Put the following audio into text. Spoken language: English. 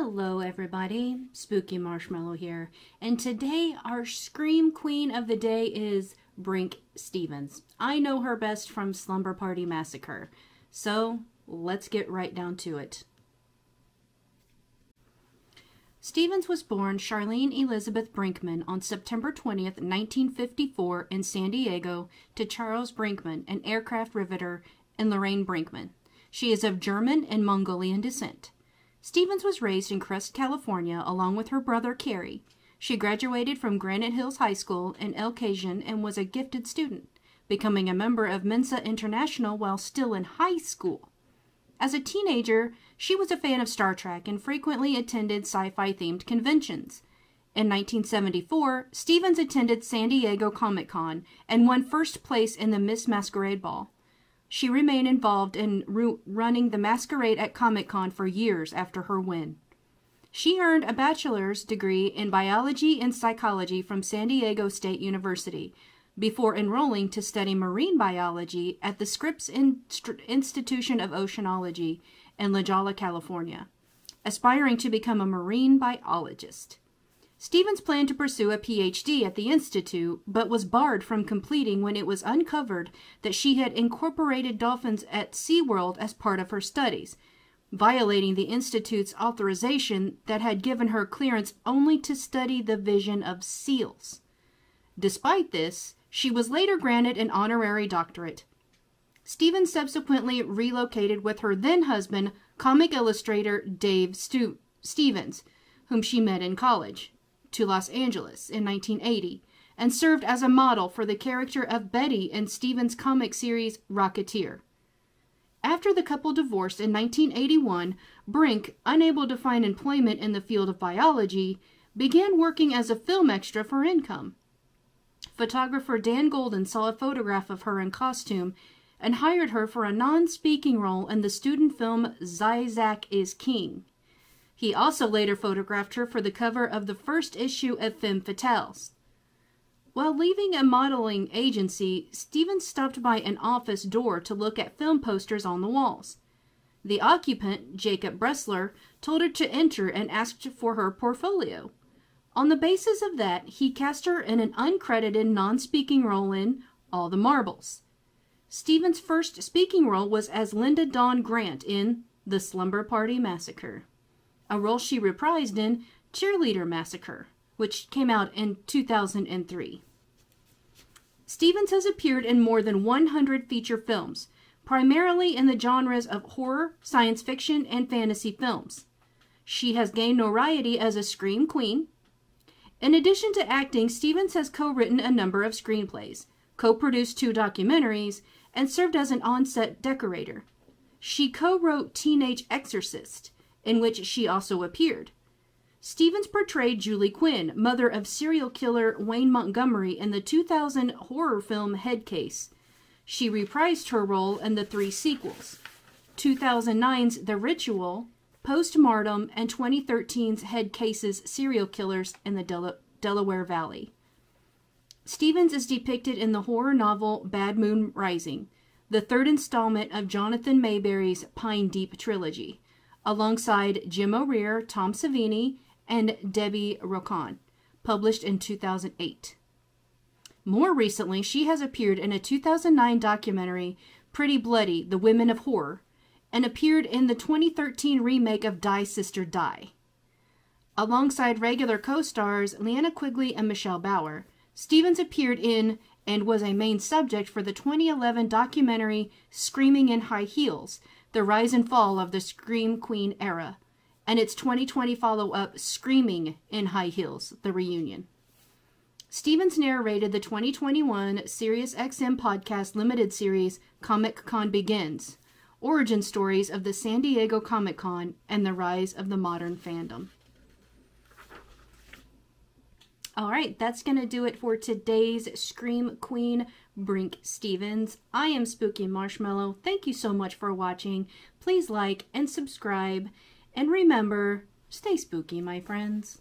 Hello everybody, Spooky Marshmellow here, and today our Scream Queen of the day is Brinke Stevens. I know her best from Slumber Party Massacre, so let's get right down to it. Stevens was born Charlene Elizabeth Brinkman on September 20th, 1954 in San Diego to Charles Brinkman, an aircraft riveter, and Lorraine Brinkman. She is of German and Mongolian descent. Stevens was raised in Crest, California, along with her brother Carrie. She graduated from Granite Hills High School in El Cajon and was a gifted student, becoming a member of Mensa International while still in high school. As a teenager, she was a fan of Star Trek and frequently attended sci-fi themed conventions. In 1974, Stevens attended San Diego Comic Con and won first place in the Miss Masquerade Ball. She remained involved in running the masquerade at Comic Con for years after her win. She earned a bachelor's degree in biology and psychology from San Diego State University before enrolling to study marine biology at the Scripps Institution of Oceanology in La Jolla, California, aspiring to become a marine biologist. Stevens planned to pursue a PhD at the Institute, but was barred from completing when it was uncovered that she had incorporated dolphins at SeaWorld as part of her studies, violating the Institute's authorization that had given her clearance only to study the vision of seals. Despite this, she was later granted an honorary doctorate. Stevens subsequently relocated with her then husband, comic illustrator Dave Stu Stevens, whom she met in college to Los Angeles in 1980 and served as a model for the character of Betty in Stevens' comic series Rocketeer. After the couple divorced in 1981, Brinke, unable to find employment in the field of biology, began working as a film extra for income. Photographer Dan Golden saw a photograph of her in costume and hired her for a non-speaking role in the student film Zyzak is King. He also later photographed her for the cover of the first issue of Femme Fatales. While leaving a modeling agency, Stevens stopped by an office door to look at film posters on the walls. The occupant, Jacob Bressler, told her to enter and asked for her portfolio. On the basis of that, he cast her in an uncredited non-speaking role in All the Marbles. Stevens' first speaking role was as Linda Dawn Grant in The Slumber Party Massacre a role she reprised in Cheerleader Massacre, which came out in 2003. Stevens has appeared in more than 100 feature films, primarily in the genres of horror, science fiction, and fantasy films. She has gained notoriety as a scream queen. In addition to acting, Stevens has co-written a number of screenplays, co-produced two documentaries, and served as an on-set decorator. She co-wrote Teenage Exorcist, in which she also appeared. Stevens portrayed Julie Quinn, mother of serial killer Wayne Montgomery, in the 2000 horror film Headcase. She reprised her role in the three sequels 2009's The Ritual, Postmortem, and 2013's Headcase's Serial Killers in the Del Delaware Valley. Stevens is depicted in the horror novel Bad Moon Rising, the third installment of Jonathan Maberry's Pine Deep trilogy alongside Jim O'Rear, Tom Savini, and Debbie Rochon, published in 2008. More recently, she has appeared in a 2009 documentary, Pretty Bloody, The Women of Horror, and appeared in the 2013 remake of Die Sister Die. Alongside regular co-stars Linnea Quigley and Michelle Bauer, Stevens appeared in and was a main subject for the 2011 documentary Screaming in High Heels, the rise and fall of the Scream Queen era, and its 2020 follow-up Screaming in High Heels, the reunion. Stevens narrated the 2021 SiriusXM podcast limited series Comic Con Begins, origin stories of the San Diego Comic Con and the rise of the modern fandom. All right, that's going to do it for today's Scream Queen Brinke Stevens. I am Spooky Marshmellow. Thank you so much for watching. Please like and subscribe. And remember, stay spooky, my friends.